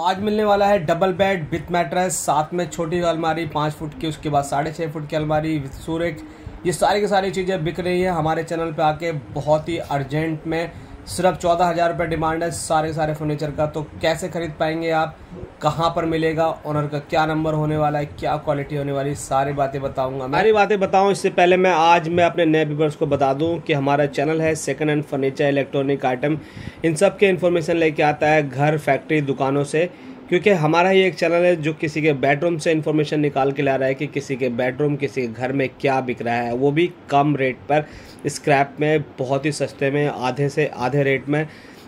आज मिलने वाला है डबल बेड विथ मैट्रेस, साथ में छोटी अलमारी, पाँच फुट की, उसके बाद साढ़े छः फुट की अलमारी विथ सूरज ये सारी की सारी चीज़ें बिक रही है। हमारे चैनल पे आके बहुत ही अर्जेंट में सिर्फ़ चौदह हज़ार रुपये डिमांड है सारे सारे फर्नीचर का तो कैसे खरीद पाएँगे आप? कहाँ पर मिलेगा? ऑनर का क्या नंबर होने वाला है? क्या क्वालिटी होने वाली सारी बातें बताऊँगा सारी बातें बताऊँ, इससे पहले मैं आज मैं अपने नए व्यूवर्स को बता दूँ कि हमारा चैनल है second hand furniture electronic item इन सब के इन्फॉर्मेशन लेके आता है घर फैक्ट्री दुकानों से। क्योंकि हमारा ये एक चैनल है जो किसी के बेडरूम से इन्फॉर्मेशन निकाल के ला रहा है कि किसी के बेडरूम किसी के घर में क्या बिक रहा है, वो भी कम रेट पर स्क्रैप में, बहुत ही सस्ते में, आधे से आधे रेट में।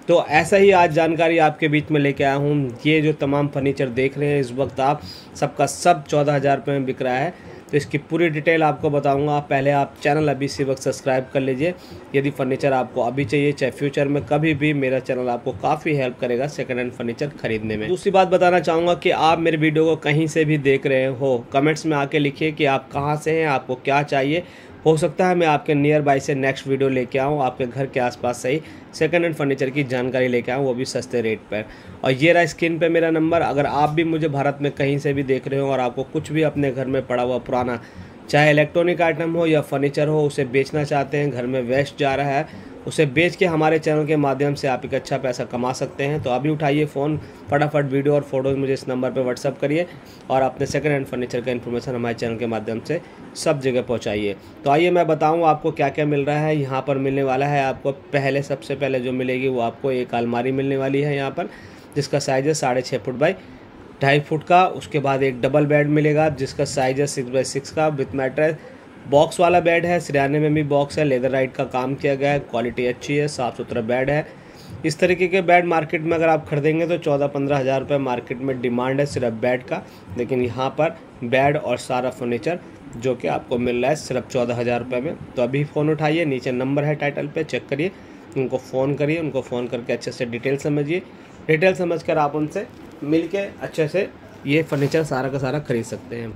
तो ऐसा ही आज जानकारी आपके बीच में लेके आया हूँ। ये जो तमाम फर्नीचर देख रहे हैं, इस वक्त आप सबका सब चौदह हज़ार रुपये में बिक रहा है। तो इसकी पूरी डिटेल आपको बताऊँगा। पहले आप चैनल अभी इसी वक्त सब्सक्राइब कर लीजिए। यदि फर्नीचर आपको अभी चाहिए, चाहे फ्यूचर में कभी भी, मेरा चैनल आपको काफ़ी हेल्प करेगा सेकेंड हैंड फर्नीचर खरीदने में। दूसरी बात बताना चाहूँगा कि आप मेरे वीडियो को कहीं से भी देख रहे हो, कमेंट्स में आके लिखिए कि आप कहाँ से हैं, आपको क्या चाहिए। हो सकता है मैं आपके नियर बाई से नेक्स्ट वीडियो लेके आऊँ, आपके घर के आसपास से ही सेकेंड हैंड फर्नीचर की जानकारी लेके आऊँ, वो भी सस्ते रेट पर। और ये रहा स्क्रीन पे मेरा नंबर अगर आप भी मुझे भारत में कहीं से भी देख रहे हो और आपको कुछ भी अपने घर में पड़ा हुआ पुराना चाहे इलेक्ट्रॉनिक आइटम हो या फर्नीचर हो, उसे बेचना चाहते हैं, घर में वेस्ट जा रहा है, उसे बेच के हमारे चैनल के माध्यम से आप एक अच्छा पैसा कमा सकते हैं। तो अभी उठाइए फ़ोन फटाफट वीडियो और फ़ोटोज़ मुझे इस नंबर पर व्हाट्सअप करिए और अपने सेकंड हैंड फर्नीचर का इन्फॉर्मेशन हमारे चैनल के माध्यम से सब जगह पहुंचाइए। तो आइए मैं बताऊँ आपको क्या क्या मिल रहा है। यहाँ पर मिलने वाला है आपको पहले, सबसे पहले जो मिलेगी वो आपको एक अलमारी मिलने वाली है यहाँ पर, जिसका साइज़ है साढ़े छः फुट बाई ढाई फुट का, उसके बाद एक डबल बेड मिलेगा, जिसका साइज़ है सिक्स बाई सिक्स का विथ मैट्रेस बॉक्स वाला बेड है, सिराने में भी बॉक्स है लेदर राइट का काम किया गया है क्वालिटी अच्छी है साफ़ सुथरा बेड है. इस तरीके के बेड मार्केट में अगर आप खरीदेंगे तो चौदह पंद्रह हज़ार रुपये मार्केट में डिमांड है सिर्फ़ बेड का. लेकिन यहाँ पर बेड और सारा फर्नीचर जो कि आपको मिल रहा है सिर्फ़ चौदह हज़ार रुपये में. तो अभी फ़ोन उठाइए, नीचे नंबर है टाइटल पे चेक करिए. उनको फ़ोन करिए, उनको फ़ोन करके अच्छे से डिटेल समझिए. डिटेल समझ कर आप उनसे मिल के अच्छे से ये फर्नीचर सारा का सारा खरीद सकते हैं।